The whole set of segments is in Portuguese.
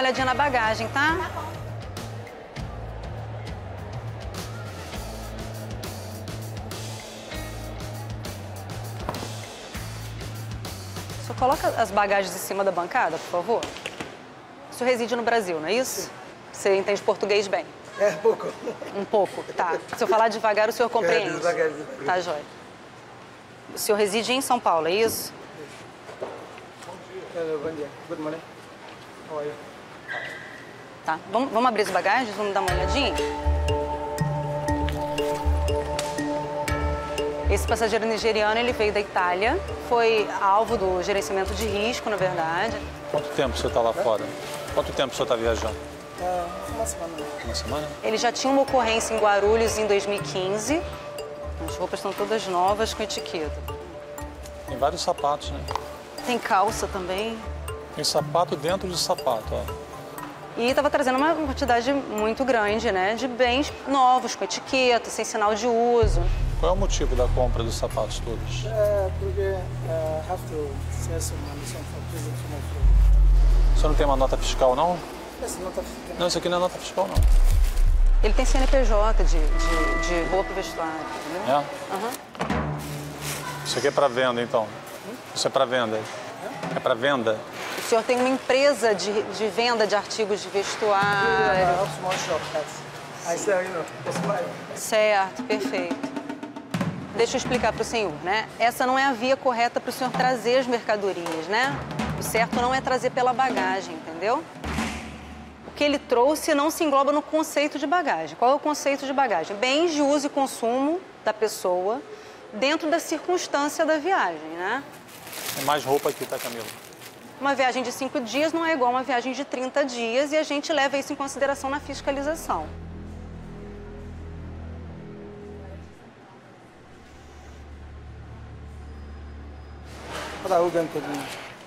uma olhadinha na bagagem, tá? O senhor coloca as bagagens em cima da bancada, por favor? O senhor reside no Brasil, não é isso? Você entende português bem? É pouco. Um pouco, tá. Se eu falar devagar, o senhor compreende? devagar, devagar. Tá, joia. O senhor reside em São Paulo, é isso? Hello, bom dia. Good morning. How are you? Tá. Vamos, vamos abrir as bagagens? Vamos dar uma olhadinha? Esse passageiro nigeriano, ele veio da Itália, foi alvo do gerenciamento de risco, na verdade. Quanto tempo você está lá fora? Quanto tempo você está viajando? É, uma semana. Uma semana? Ele já tinha uma ocorrência em Guarulhos em 2015. As roupas estão todas novas com etiqueta. Tem vários sapatos, né? Tem calça também. Tem sapato dentro de sapato, ó. E estava trazendo uma quantidade muito grande, né, de bens novos, com etiqueta, sem sinal de uso. Qual é o motivo da compra dos sapatos todos? É, porque uh, have to sell to my friend. Você não tem uma nota fiscal, não? Yes, not a Não, isso aqui não é nota fiscal, não. Ele tem CNPJ de, de, de roupa e vestuário, entendeu? É? Aham. Isso aqui é para venda, então? Isso é para venda? É para venda? O senhor tem uma empresa de, de venda de artigos de vestuário. Certo, perfeito. Deixa eu explicar para o senhor, né? Essa não é a via correta para o senhor trazer as mercadorias, né? O certo não é trazer pela bagagem, entendeu? O que ele trouxe não se engloba no conceito de bagagem. Qual é o conceito de bagagem? Bens de uso e consumo da pessoa dentro da circunstância da viagem, né? Tem mais roupa aqui, tá, Camila? Uma viagem de cinco dias não é igual a uma viagem de 30 dias e a gente leva isso em consideração na fiscalização.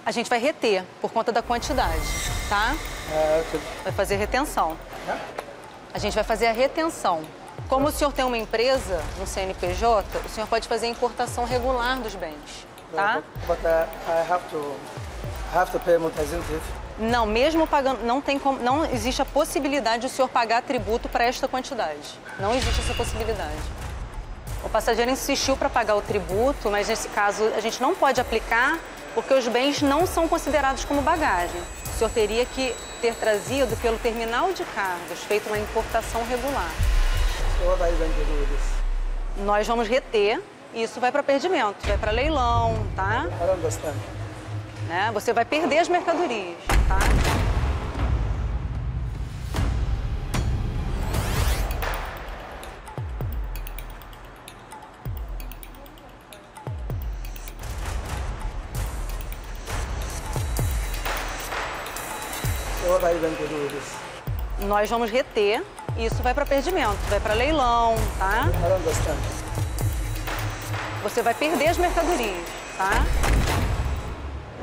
A gente vai reter por conta da quantidade, tá? Okay. Vai fazer retenção. Yeah? A gente vai fazer a retenção. Como o senhor tem uma empresa, um CNPJ, o senhor pode fazer a importação regular dos bens, tá? But, but uh, I have to, I have to pay? Não, mesmo pagando, não tem como, não existe a possibilidade de o senhor pagar tributo para esta quantidade. Não existe essa possibilidade. O passageiro insistiu para pagar o tributo, mas nesse caso a gente não pode aplicar porque os bens não são considerados como bagagem. O senhor teria que ter trazido pelo terminal de cargas, feito uma importação regular. So? Nós vamos reter e isso vai para perdimento, vai para leilão, tá? I understand. Né? Você vai perder as mercadorias, tá? Nós vamos reter isso vai para perdimento, vai para leilão, tá? Você vai perder as mercadorias, tá?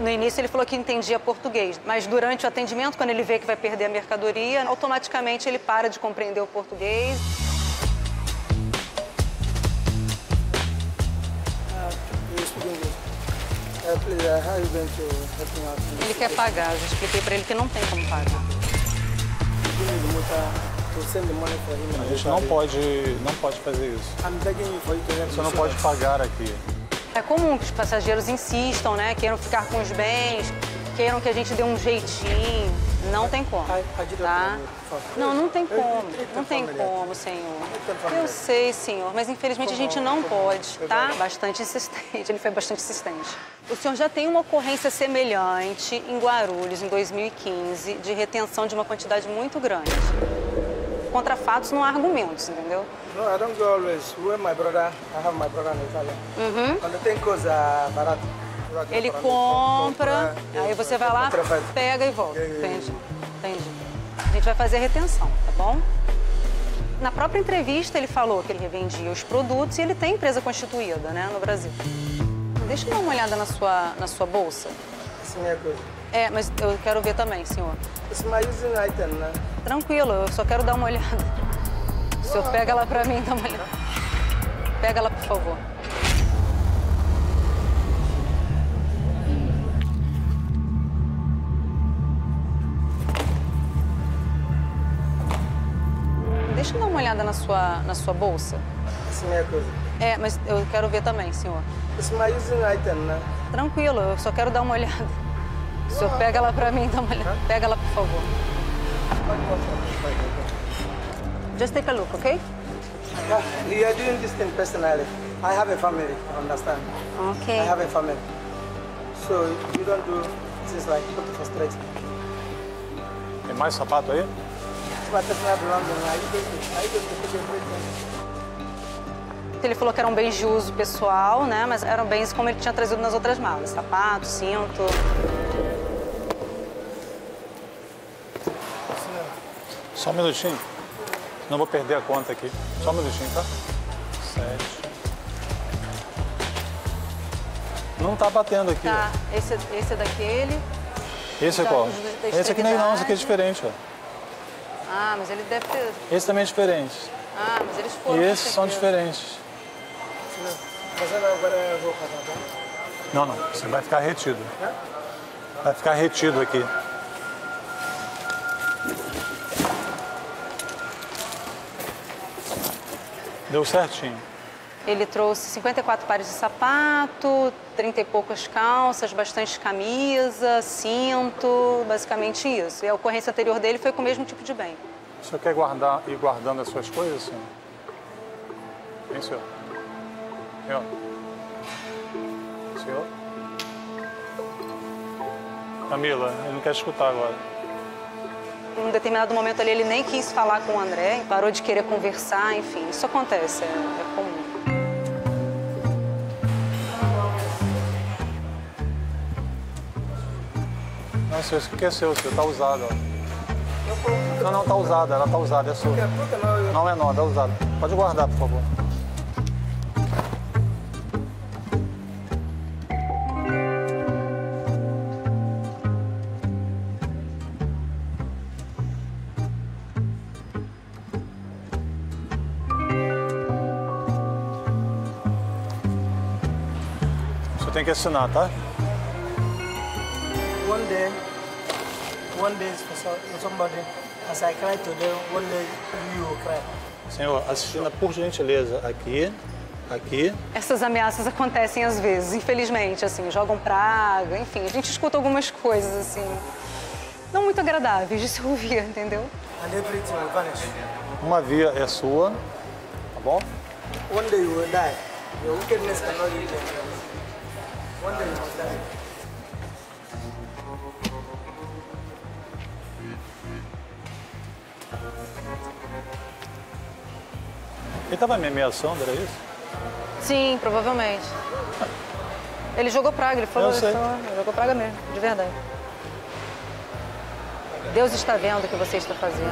No início ele falou que entendia português, mas durante o atendimento, quando ele vê que vai perder a mercadoria, automaticamente ele para de compreender o português. Ele quer pagar, eu já expliquei para ele que não tem como pagar. A gente não pode, não pode fazer isso. Você não pode pagar aqui. É comum que os passageiros insistam, né? Queiram ficar com os bens, queiram que a gente dê um jeitinho. Não tem como, tá? Não, não tem como, não tem como, senhor. Eu sei, senhor, mas infelizmente a gente não pode, tá? Bastante insistente, ele foi bastante insistente. O senhor já tem uma ocorrência semelhante em Guarulhos, em 2015, de retenção de uma quantidade muito grande. Contra fatos não há argumentos, entendeu? No, I don't go always. When my brother, I have my brother in Italy. Uhum. Quando tem coisa barata. Ele compra, aí você vai lá, pega e volta. Entendi, entendi. A gente vai fazer a retenção, tá bom? Na própria entrevista ele falou que ele revendia os produtos e ele tem empresa constituída, né, no Brasil. Deixa eu dar uma olhada na sua, na sua bolsa. Essa é minha coisa. É, mas eu quero ver também, senhor. Esse marido United, né? Tranquilo, eu só quero dar uma olhada. O senhor ah, pega tá ela pra mim dá uma olhada. Pega ela, por favor. Deixa eu dar uma olhada na sua, na sua bolsa. Essa é minha coisa. É, mas eu quero ver também, senhor. Esse marido United, né? Tranquilo, eu só quero dar uma olhada. O senhor pega ela pra mim, dá uma olhada. Pega ela, por favor. Just take a look, okay? Yeah, you are doing this thing personally. I have a family, understand? Ok. I have a family. So you don't do things like put frustrate. Tem mais sapato aí? Ele falou que era um bem de uso pessoal, né? Mas eram bens como ele tinha trazido nas outras malas. Sapato, cinto. Só um minutinho. Não vou perder a conta aqui. Só um minutinho, tá? Sete. Não tá batendo aqui. Tá, esse, esse é daquele. Esse é da- qual? Esse aqui nem não, esse aqui é diferente, ó. Ah, mas ele deve ter... Esse também é diferente. Ah, mas eles foram. E esses são diferentes. Mas agora eu vou casar, tá? Não, não. Você vai ficar retido. Vai ficar retido aqui. Deu certinho. Ele trouxe 54 pares de sapato, 30 e poucas calças, bastante camisa, cinto, basicamente isso. E a ocorrência anterior dele foi com o mesmo tipo de bem. O senhor quer guardar, ir guardando as suas coisas, senhor? Hein, senhor? Senhor? Senhor? Camila, ele não quer escutar agora. Em um determinado momento ali, ele nem quis falar com o André, parou de querer conversar, enfim. Isso acontece, é, é comum. Não, senhor, isso aqui é seu, senhor. Tá usado, ó. Não, não, tá usada. Ela tá usada, é sua. Não é não, tá usada. Pode guardar, por favor. Tem que assinar, tá? One day, one day for so- for somebody. As I cry today, one day you will cry. Senhor, assina por gentileza aqui, aqui. Essas ameaças acontecem às vezes, infelizmente, assim, jogam praga, enfim, a gente escuta algumas coisas, assim, não muito agradáveis de se ouvir, entendeu? Uma via é sua, tá bom? One day you will die. Your wickedness cannot lead you will die. Ele estava me ameaçando, era isso? Sim, provavelmente. Ele jogou praga, ele falou, falou, ele jogou praga mesmo, de verdade. Deus está vendo o que você está fazendo.